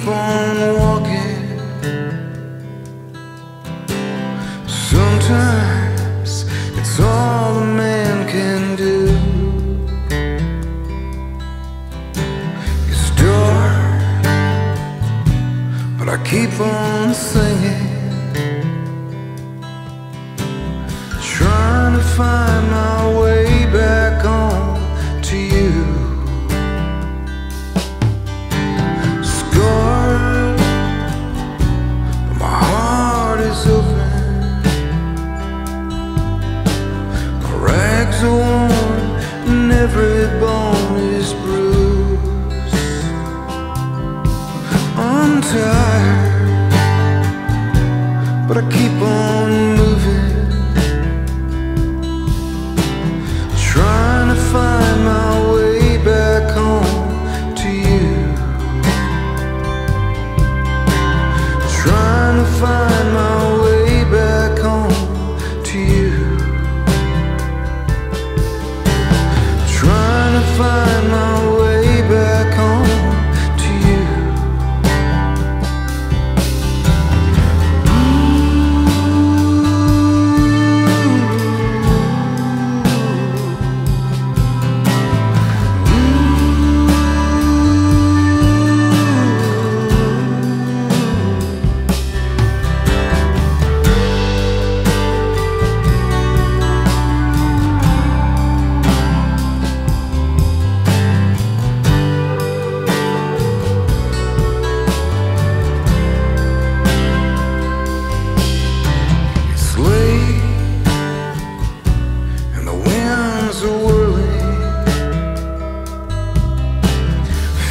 keep on walking. Sometimes it's all a man can do. It's dark But I keep on singing. Trying to find my way tired, but I keep on moving, trying to find my way back home to you. Trying to find my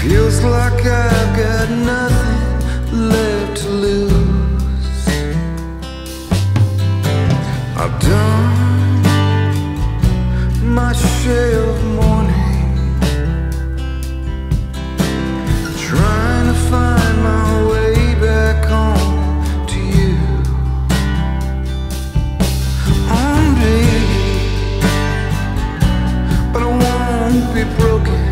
Feels like I've got nothing left to lose. I've done my share of mourning, trying to find my way back home to you. I'm big, but I won't be broken.